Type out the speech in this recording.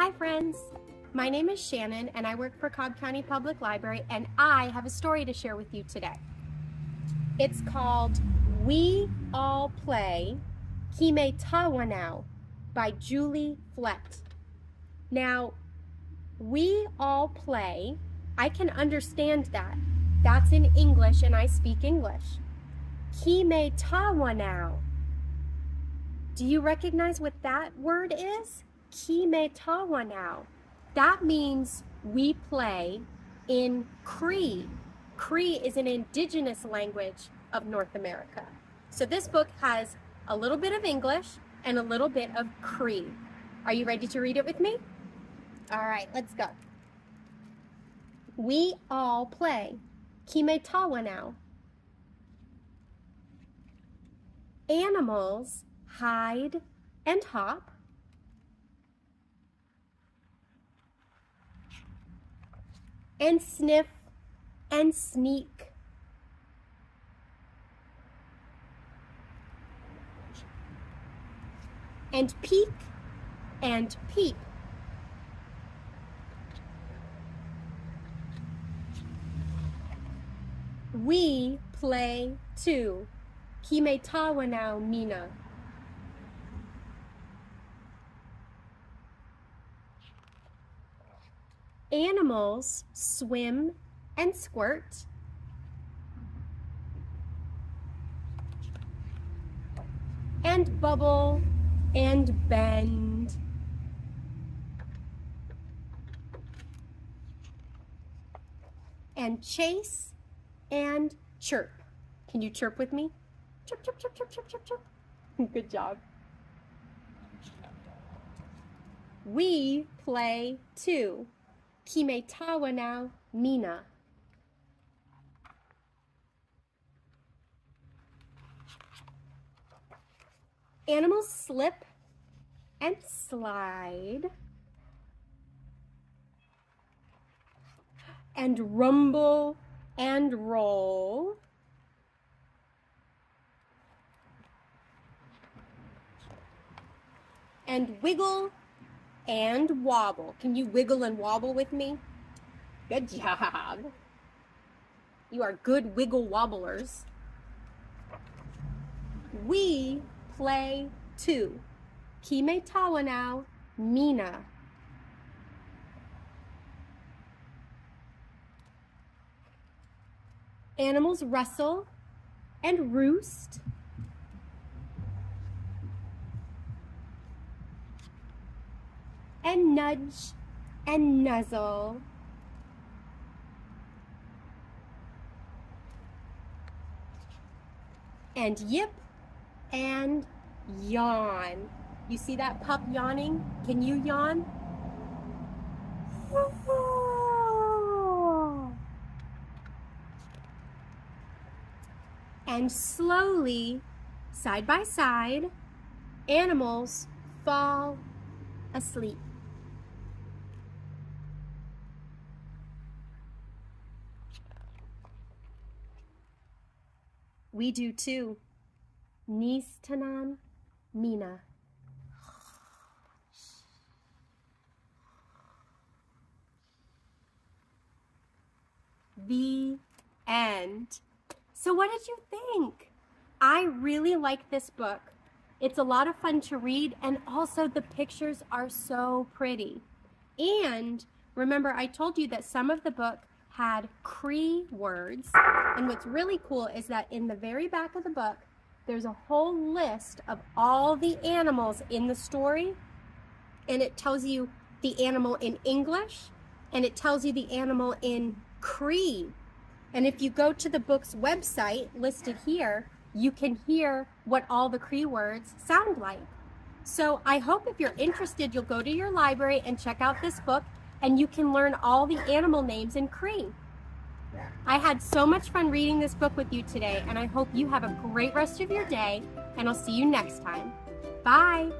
Hi friends! My name is Shannon and I work for Cobb County Public Library and I have a story to share with you today. It's called We All Play Kimêtawânaw by Julie Flett. Now, we all play, I can understand that. That's in English and I speak English. Kimêtawânaw. Do you recognize what that word is? Kimêtawânaw. That means we play in Cree. Cree is an indigenous language of North America. So this book has a little bit of English and a little bit of Cree. Are you ready to read it with me? All right, let's go. We all play. Kimêtawânaw. Animals hide and hop. And sniff and sneak. And peek and peep. We play too. Kimêtawânaw, Mina. Animals swim and squirt. And bubble and bend. And chase and chirp. Can you chirp with me? Chirp, chirp, chirp, chirp, chirp, chirp, chirp. Good job. We play too. Kimêtawânaw, Mina. Animals slip and slide and rumble and roll. And wiggle and wobble. Can you wiggle and wobble with me? Good job. You are good wiggle wobblers. We play too. Kimêtawânaw, Mina. Animals wrestle and roost. And nudge and nuzzle. And yip and yawn. You see that pup yawning? Can you yawn? And slowly, side by side, animals fall asleep. We do too. Nistanan Mina. The end. So what did you think? I really like this book. It's a lot of fun to read and also the pictures are so pretty. And remember I told you that some of the book had Cree words. And what's really cool is that in the very back of the book, there's a whole list of all the animals in the story. And it tells you the animal in English and it tells you the animal in Cree. And if you go to the book's website listed here, you can hear what all the Cree words sound like. So I hope if you're interested, you'll go to your library and check out this book and you can learn all the animal names in Cree. I had so much fun reading this book with you today, and I hope you have a great rest of your day, and I'll see you next time. Bye!